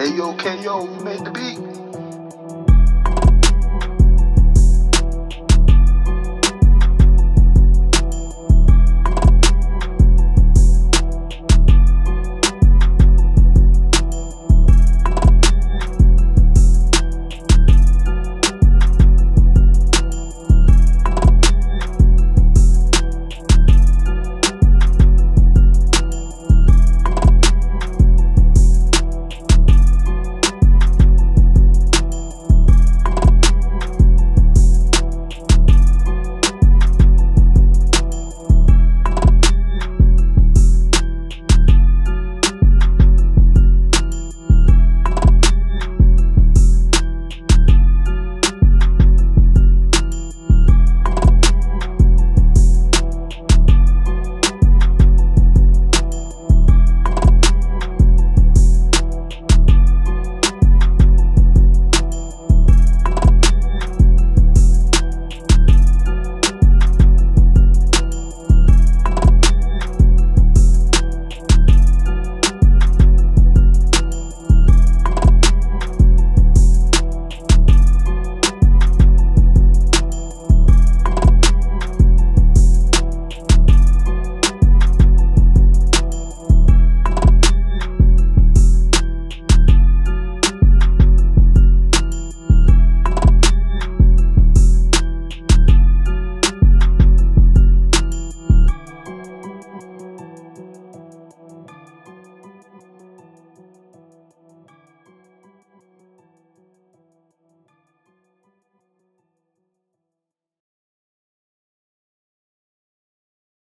Hey Ayo, KO, you make the beat.